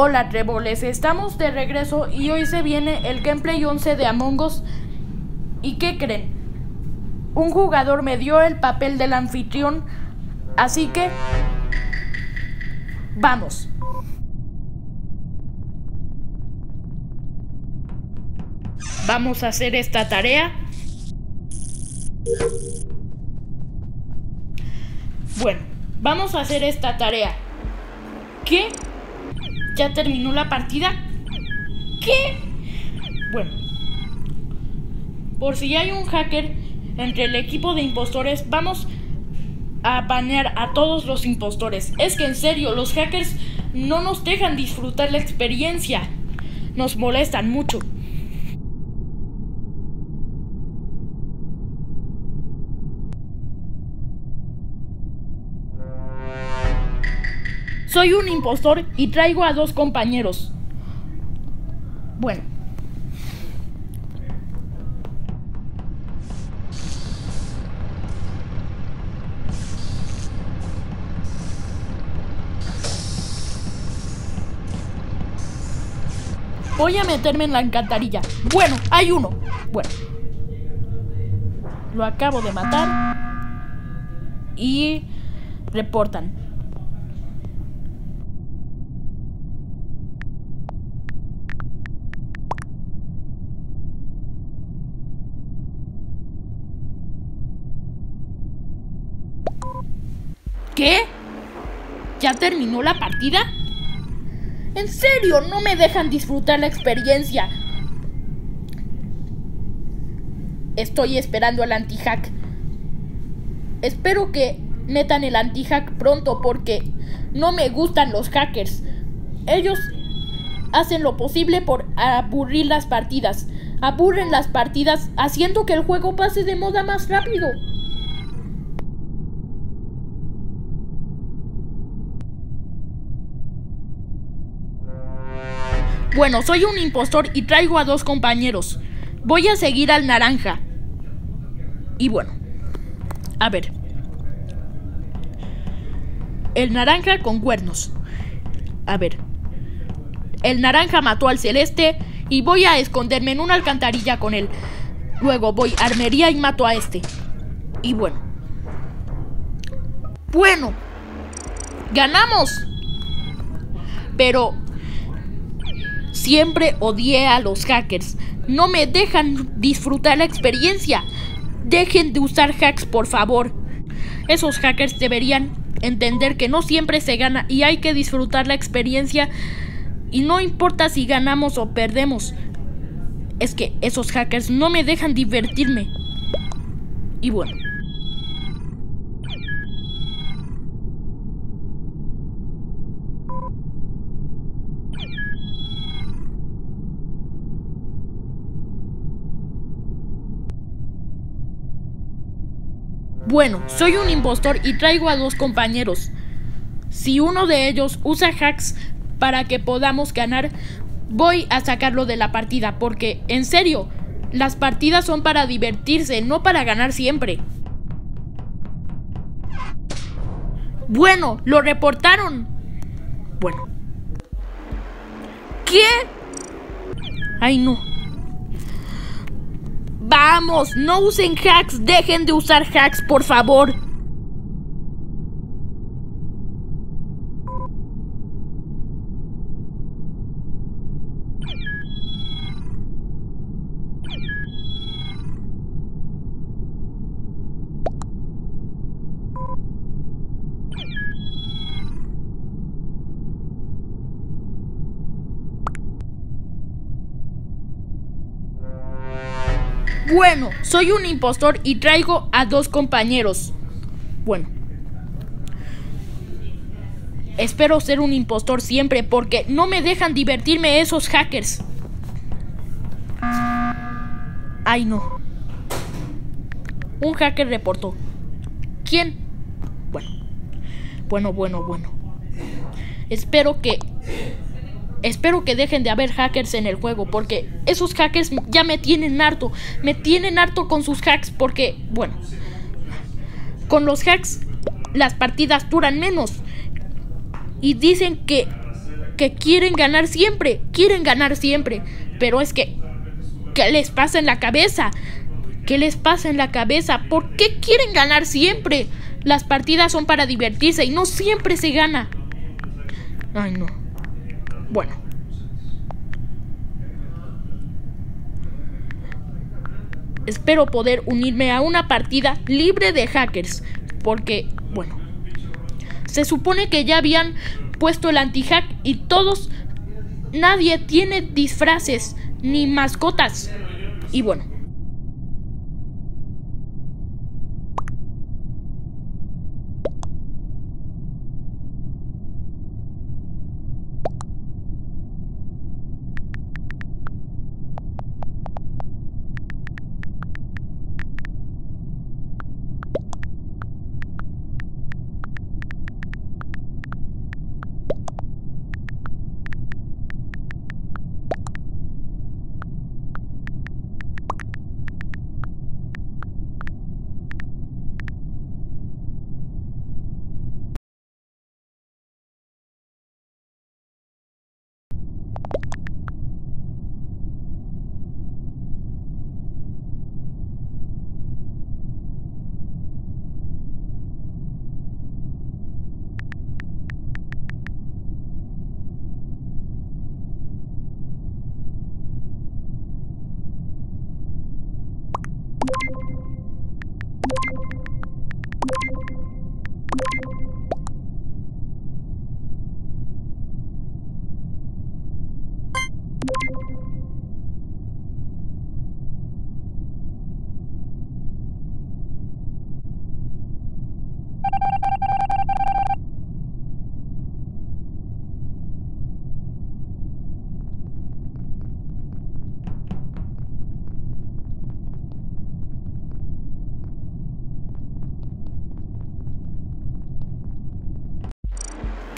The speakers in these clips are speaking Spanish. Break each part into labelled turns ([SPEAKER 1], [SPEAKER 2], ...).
[SPEAKER 1] Hola Treboles, estamos de regreso y hoy se viene el gameplay 11 de Among Us. ¿Y qué creen? Un jugador me dio el papel del anfitrión, así que... Vamos. Vamos a hacer esta tarea. Bueno, vamos a hacer esta tarea. ¿Qué? ¿Ya terminó la partida? ¿Qué? Bueno. Por si hay un hacker entre el equipo de impostores, vamos a banear a todos los impostores. Es que en serio, los hackers no nos dejan disfrutar la experiencia. Nos molestan mucho. Soy un impostor y traigo a dos compañeros. Bueno. Voy a meterme en la alcantarilla. Bueno, hay uno. Bueno. Lo acabo de matar. Y reportan. ¿Qué? ¿Ya terminó la partida? En serio, no me dejan disfrutar la experiencia. Estoy esperando al anti-hack. Espero que metan el anti-hack pronto porque no me gustan los hackers. Ellos hacen lo posible por aburrir las partidas. Aburren las partidas haciendo que el juego pase de moda más rápido. Bueno, soy un impostor y traigo a dos compañeros. Voy a seguir al naranja. Y bueno, a ver. El naranja con cuernos. A ver. El naranja mató al celeste y voy a esconderme en una alcantarilla con él. Luego voy a armería y mato a este. Y bueno. Bueno. Ganamos. Pero Siempre odié a los hackers. No me dejan disfrutar la experiencia. Dejen de usar hacks, por favor. Esos hackers deberían entender que no siempre se gana y hay que disfrutar la experiencia y no importa si ganamos o perdemos. Es que esos hackers no me dejan divertirme. Y bueno. Bueno, soy un impostor y traigo a dos compañeros. Si uno de ellos usa hacks para que podamos ganar, voy a sacarlo de la partida, porque, en serio, las partidas son para divertirse, no para ganar siempre. Bueno, lo reportaron. Bueno. ¿Qué? Ay, no. Vamos, no usen hacks, dejen de usar hacks, por favor. Bueno, soy un impostor y traigo a dos compañeros. Bueno. Espero ser un impostor siempre porque no me dejan divertirme esos hackers. Ay, no. Un hacker reportó. ¿Quién? Bueno. Bueno, bueno, bueno. Espero que Espero que dejen de haber hackers en el juego porque esos hackers ya me tienen harto. Me tienen harto con sus hacks porque, bueno, con los hacks las partidas duran menos. Y dicen que que quieren ganar siempre, quieren ganar siempre. Pero es que, ¿qué les pasa en la cabeza? ¿Qué les pasa en la cabeza? ¿Por qué quieren ganar siempre? Las partidas son para divertirse y no siempre se gana. Ay, no. Bueno. Espero poder unirme a una partida libre de hackers. Porque, bueno. Se supone que ya habían puesto el anti-hack y todos... Nadie tiene disfraces ni mascotas. Y bueno.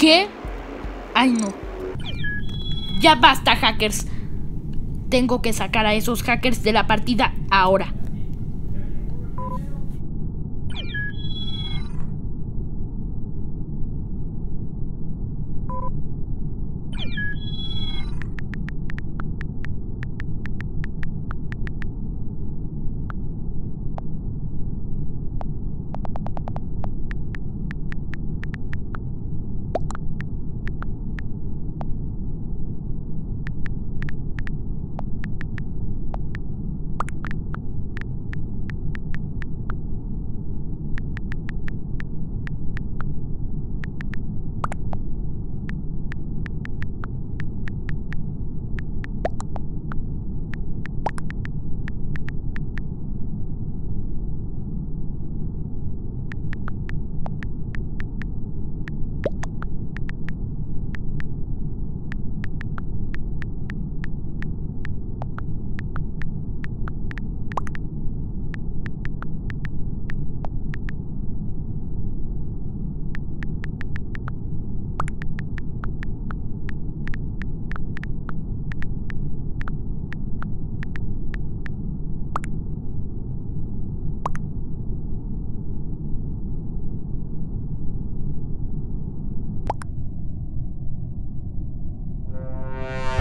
[SPEAKER 1] ¿Qué? Ay, no. Ya basta, hackers. Tengo que sacar a esos hackers de la partida ahora.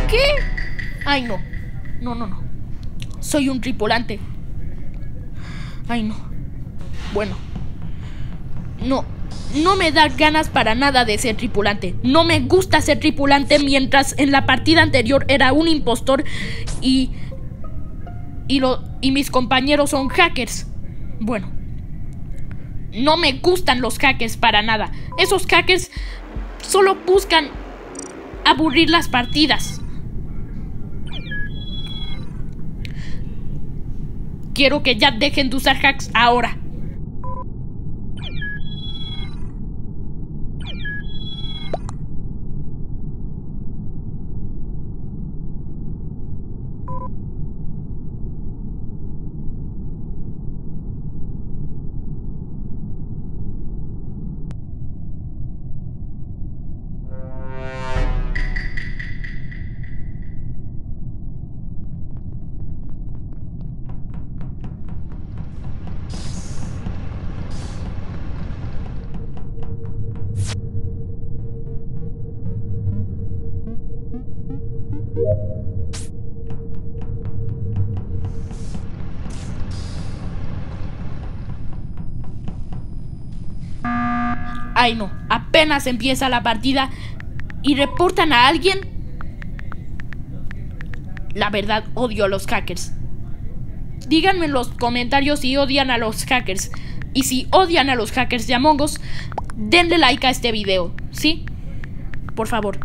[SPEAKER 1] ¿Qué? Ay, no. No, no, no. Soy un tripulante. Ay, no. Bueno. No. No me da ganas para nada de ser tripulante. No me gusta ser tripulante mientras en la partida anterior era un impostor y... Y, lo, y mis compañeros son hackers. Bueno. No me gustan los hackers para nada. Esos hackers solo buscan aburrir las partidas. Quiero que ya dejen de usar hacks ahora. Ay no, apenas empieza la partida y reportan a alguien. La verdad, odio a los hackers. Díganme en los comentarios si odian a los hackers. Y si odian a los hackers de Among Us, denle like a este video, ¿sí? Por favor.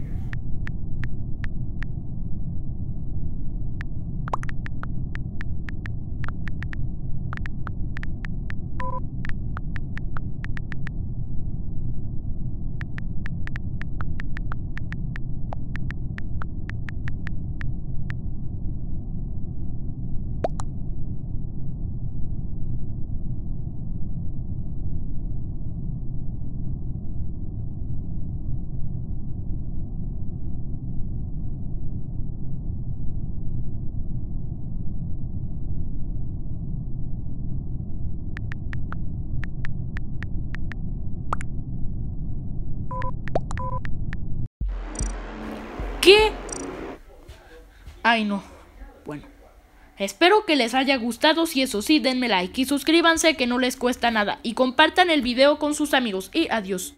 [SPEAKER 1] ¿Qué? No. Bueno. Espero que les haya gustado, si eso sí, denme like y suscríbanse que no les cuesta nada y compartan el video con sus amigos y adiós.